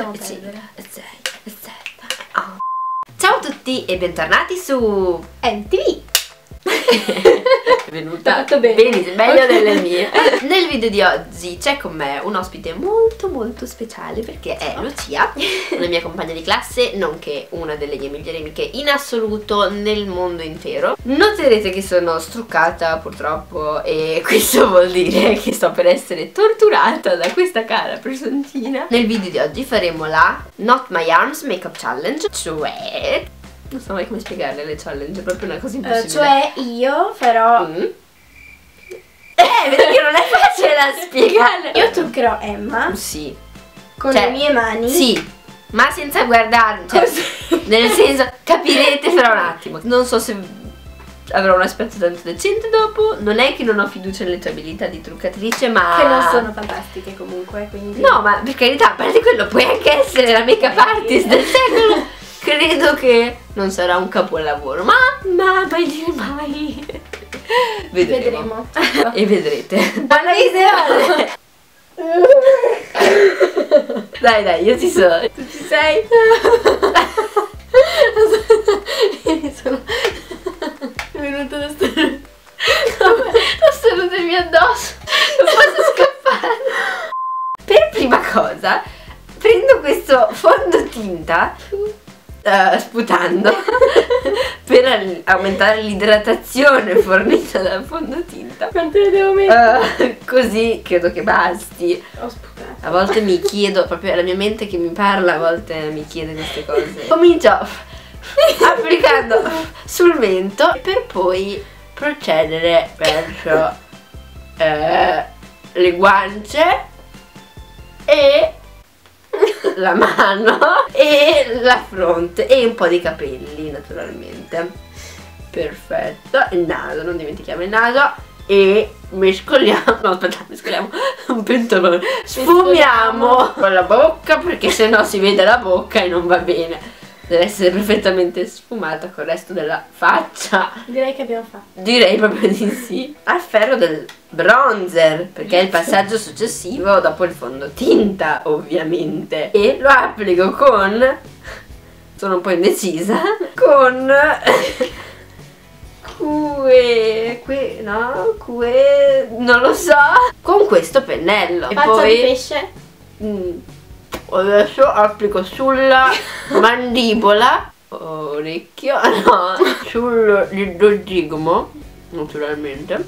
lasciamo E cinque, perdere. e e sette. Oh. Ciao a tutti e bentornati su MTV. È venuta bene. benissimo, meglio Ok. delle mie. Nel video di oggi c'è con me un ospite molto molto speciale perché è Lucia, una mia compagna di classe, nonché una delle mie migliori amiche in assoluto nel mondo intero. Noterete che sono struccata purtroppo e questo vuol dire che sto per essere torturata da questa cara personcina. Nel video di oggi faremo la Not My Arms Makeup Challenge, cioè... Non so mai come spiegarle le challenge, è proprio una cosa Eh, impossibile. cioè io farò... Mm. Eh, vedi che non è facile da spiegare. Io truccherò Emma Sì. con Cioè, le mie mani. Sì, ma senza guardare. Cioè, nel senso, capirete fra un attimo. Non so se avrò un aspetto tanto decente dopo. Non è che non ho fiducia nelle tue abilità di truccatrice, ma. Che non sono fantastiche comunque, quindi... No, ma per carità, a parte quello, puoi anche essere la make-up artist del secolo. Credo che non sarà un capolavoro, ma, ma mai dire mai. Vedremo. Vedremo. E vedrete. Buona visione! Dai, dai, io ci sono. Tu ci sei? Mi sono... È venuto da stare... Da starnutarmi addosso. Non posso scappare. Per prima cosa, prendo questo fondotinta sputando per aumentare l'idratazione fornita dal fondotinta. Quanto ne devo mettere? Eh, così credo che basti. Ho sputato. A volte mi chiedo, proprio è la mia mente che mi parla, a volte mi chiede queste cose. Comincio applicando sul mento per poi procedere verso eh, le guance e la mano e la fronte e un po' di capelli naturalmente. Perfetto, il naso, non dimentichiamo il naso. E mescoliamo, no aspetta, mescoliamo. Un pentolone, sfumiamo con la bocca perché sennò si vede la bocca e non va bene. Deve essere perfettamente sfumata con il resto della faccia. Direi che abbiamo fatto. Direi proprio di sì. Al ferro del bronzer, perché è il passaggio successivo dopo il fondotinta, ovviamente. E lo applico con. Sono un po' indecisa. Con. Que. Que. No? Que. Non lo so. Con questo pennello. E Faccia di poi. pesce. Mm. Adesso applico sulla mandibola, orecchio, no, sull'idrogigomo, naturalmente,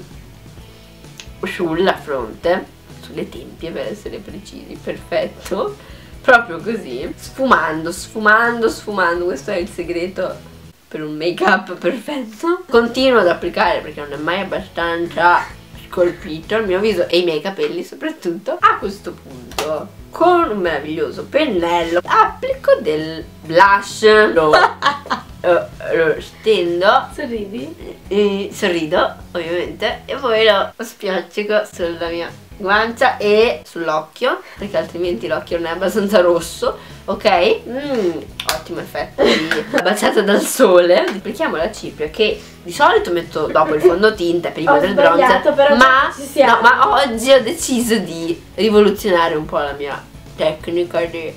sulla fronte, sulle tempie per essere precisi, perfetto, proprio così, sfumando, sfumando, sfumando, questo è il segreto per un make up perfetto. Continuo ad applicare perché non è mai abbastanza scolpito il mio viso e i miei capelli soprattutto. A questo punto con un meraviglioso pennello applico del blush, lo, eh, lo stendo. Sorridi. e sorrido ovviamente. E poi lo spiaccico sulla mia guancia e sull'occhio perché altrimenti l'occhio non è abbastanza rosso ok? Mm, ottimo effetto di baciata dal sole. Applichiamo la cipria che di solito metto dopo il fondotinta prima Ho del bronzer però ma, no, ma oggi ho deciso di rivoluzionare un po' la mia tecnica di eh,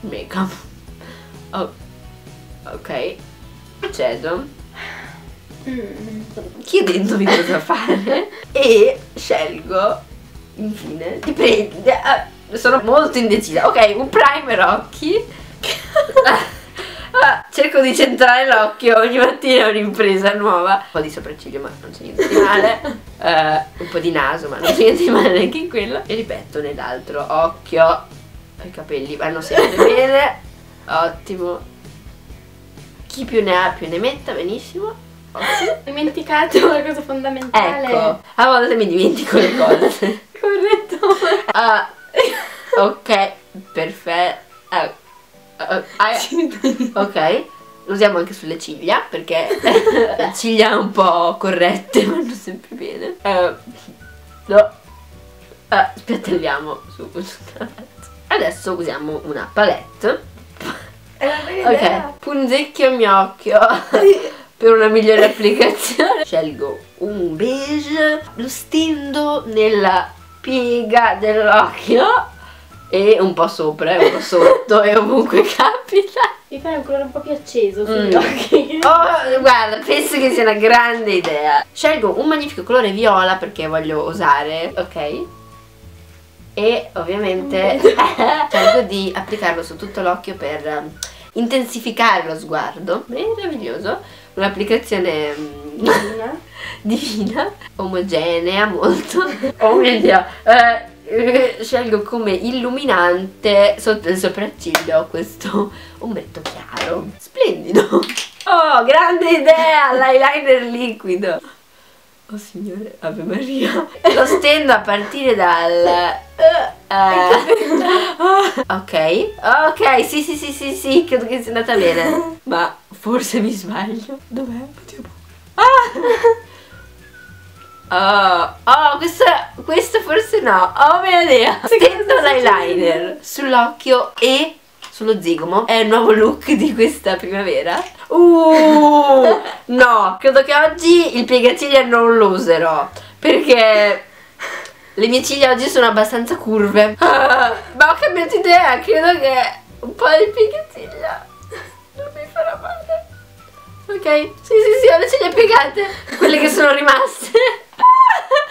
make up Oh, ok. Procedo Mm. chiedendomi cosa fare e scelgo infine di prendere eh, sono molto indecisa. Ok un primer occhi. Ah, cerco di centrare l'occhio ogni mattina è un'impresa nuova. Un po' di sopracciglio ma non c'è niente di male. Eh, un po' di naso ma non c'è niente di male neanche in quello. E ripeto nell'altro occhio. I capelli vanno sempre bene. Ottimo chi più ne ha più ne metta benissimo Ho dimenticato una cosa fondamentale. Ecco, a volte mi dimentico le cose. Corretto. Ah, ok, perfetto. Ah, ah, ah, ok, lo usiamo anche sulle ciglia perché le ciglia un po' corrette vanno sempre bene. Eh, no. Ah, spiattelliamo su Adesso usiamo una palette. È una bella idea. Ok, punzecchio il mio occhio per una migliore applicazione. Scelgo un beige, lo stendo nella piega dell'occhio e un po' sopra e un po' sotto e ovunque capita. Mi fai un colore un po' più acceso Mm. sugli occhi. Oh, guarda, penso che sia una grande idea. Scelgo un magnifico colore viola perché voglio osare, ok? E ovviamente cerco di applicarlo su tutto l'occhio per um, intensificare lo sguardo. Meraviglioso. Un'applicazione Divina. divina, omogenea molto. Oh mio Dio. Eh, eh, scelgo come illuminante sotto il sopracciglio questo ombretto chiaro. Splendido. Oh, grande idea! L'eyeliner liquido. Oh signore, Ave Maria. Lo stendo a partire dal... eh, ok, ok, sì, sì, sì, sì, sì, credo che sia andata bene. Ma forse mi sbaglio. Dov'è? Oddio. Ah! Oh, oh, questo, questo forse no. Oh mio Dio. Stendo l'eyeliner sull'occhio e sullo zigomo. È il nuovo look di questa primavera. Uh, no, credo che oggi il piegaciglia non lo userò. Perché le mie ciglia oggi sono abbastanza curve. Ah, ma ho cambiato idea. Credo che un po' di piegaciglia non mi farà male. Ok, sì sì sì, ho le ciglia piegate, quelle che sono rimaste.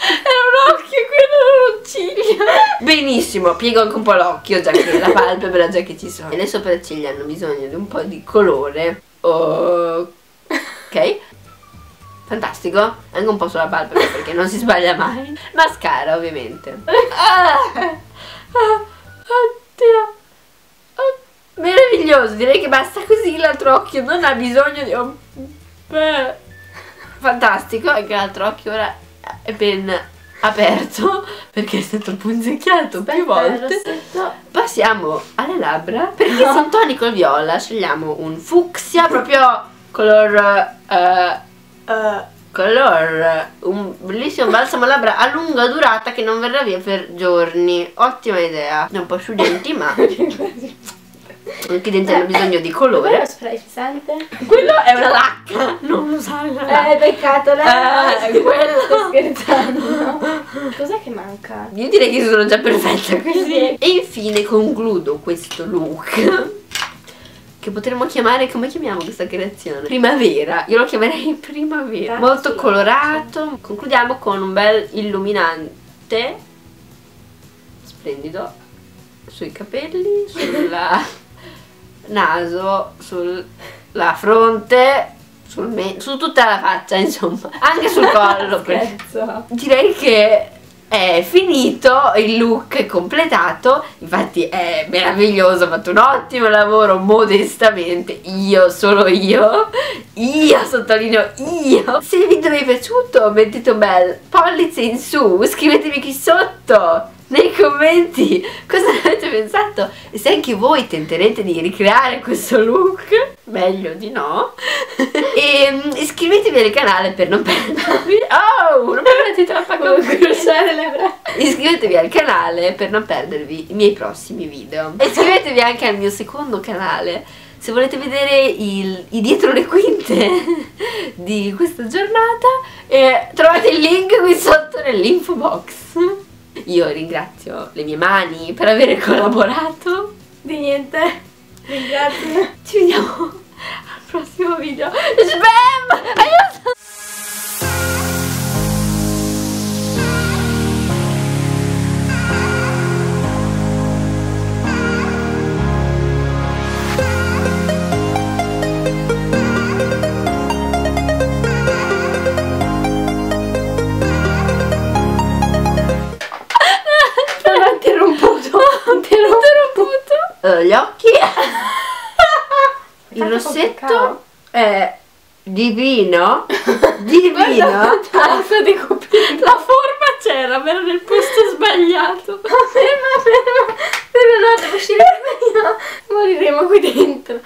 Era un occhio, quello era un ciglio. Benissimo, piego anche un po' l'occhio, già che la palpebra, già che ci sono. E le sopracciglia hanno bisogno di un po' di colore. Ok. Fantastico. Anche un po' sulla palpebra perché non si sbaglia mai. Mascara, ovviamente. Ah, ah, oddio. Oh, meraviglioso, direi che basta così l'altro occhio non ha bisogno di un... Fantastico, anche l'altro occhio ora è ben aperto perché è stato punzecchiato più Aspetta, il volte. Passiamo alle labbra perché su un tonico viola scegliamo un fucsia proprio color... eh, Eh, color un bellissimo balsamo labbra a lunga durata che non verrà via per giorni. Ottima idea. È un po' asciugenti ma anche i denti hanno bisogno di colore spray fissante? quello è una lacca non usare la lacca Eh, peccato, lei. Eh, quello. Sto scherzando. Cos'è che manca? io direi che sono già perfetta così Sì. e infine concludo questo look che potremmo chiamare come chiamiamo questa creazione? Primavera, io lo chiamerei primavera. Molto colorato. Concludiamo con un bel illuminante. Splendido. Sui capelli, sulla naso, sulla fronte, sul su tutta la faccia, insomma. Anche sul collo. direi che è finito il look è completato infatti è meraviglioso ho fatto un ottimo lavoro modestamente io solo io io sottolineo io se il video vi è piaciuto mettete un bel pollice in su scrivetemi qui sotto nei commenti cosa ne avete pensato e se anche voi tenterete di ricreare questo look meglio di no e mm, iscrivetevi al canale per non perdervi oh non perdete troppa crociare le braccia. Iscrivetevi al canale per non perdervi i miei prossimi video. E iscrivetevi anche al mio secondo canale se volete vedere il- i dietro le quinte di questa giornata. E trovate il link qui sotto nell'info box. Io ringrazio le mie mani per aver collaborato. Di niente. Ringrazio. Ci vediamo Il rossetto è divino. Divino. Guarda, di coprire. La forma c'era, ma era nel posto sbagliato. Ferma, ferma. Ferma, no, devo uscire. Moriremo qui dentro.